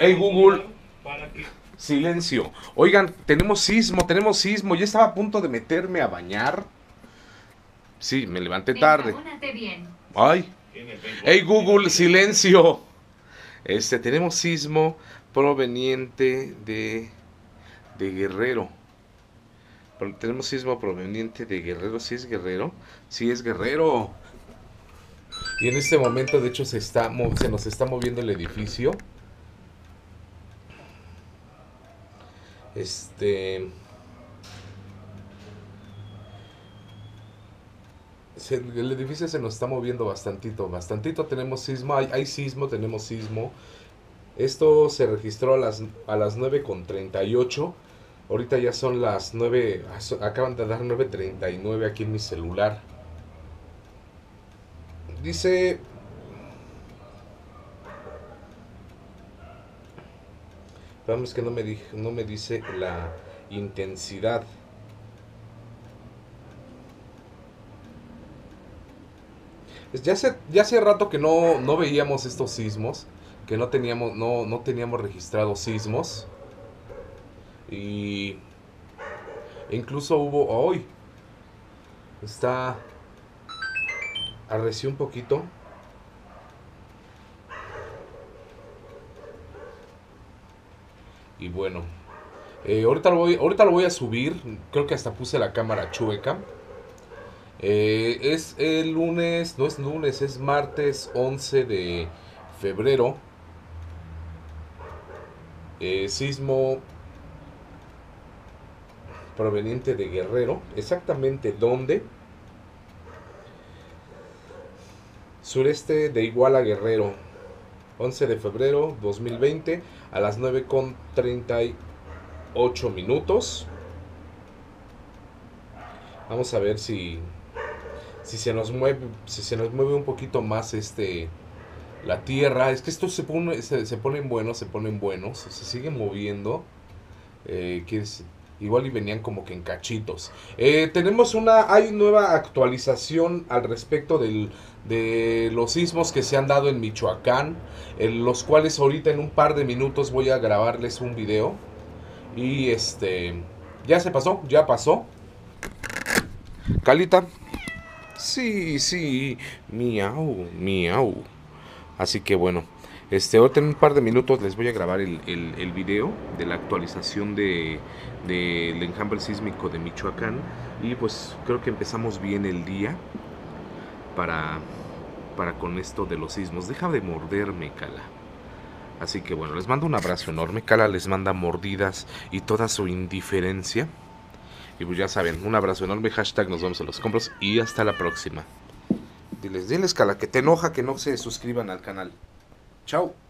Hey Google, silencio. Oigan, tenemos sismo, tenemos sismo. Ya estaba a punto de meterme a bañar. Sí, me levanté tarde. Ay. Hey Google, silencio. Este, tenemos sismo proveniente de, de Guerrero. Tenemos sismo proveniente de Guerrero. ¿Sí es Guerrero? Sí es Guerrero. Y en este momento, de hecho, se, está, se nos está moviendo el edificio. Este... el edificio se nos está moviendo bastantito, bastantito tenemos sismo, hay, sismo, tenemos sismo. Esto se registró a las, a las 9.38. Ahorita ya son las 9, acaban de dar 9.39 aquí en mi celular. Dice... Vamos que no me, no me dice la intensidad. Ya hace, ya hace rato que no, no veíamos estos sismos, que no teníamos, no, no teníamos registrados sismos. Y incluso hubo hoy. Está arreció un poquito. Y bueno, eh, ahorita, lo voy, ahorita lo voy a subir. Creo que hasta puse la cámara chueca. Eh, es el lunes, no es lunes, es martes 11 de febrero. Eh, sismo proveniente de Guerrero. Exactamente dónde. Sureste de Iguala Guerrero. 11 de febrero 2020 a las 9.38 minutos. Vamos a ver si si se nos mueve si se nos mueve un poquito más este la tierra es que esto se pone se, se ponen buenos se ponen buenos se sigue moviendo eh, igual y venían como que en cachitos. Eh, tenemos una hay nueva actualización al respecto del, de los sismos que se han dado en Michoacán en los cuales ahorita en un par de minutos voy a grabarles un video. Y este ya se pasó ya pasó. Calita. Sí, sí, miau, miau. Así que bueno, este, ahorita en un par de minutos les voy a grabar el, video de la actualización del de, enjambre sísmico de Michoacán. Y pues creo que empezamos bien el día para, para con esto de los sismos. Deja de morderme, Cala. Así que bueno, les mando un abrazo enorme. Cala les manda mordidas y toda su indiferencia. Y pues ya saben, un abrazo enorme, hashtag nos vemos en los compros y hasta la próxima. Diles, diles, Cala, que te enoja que no se suscriban al canal. Ciao.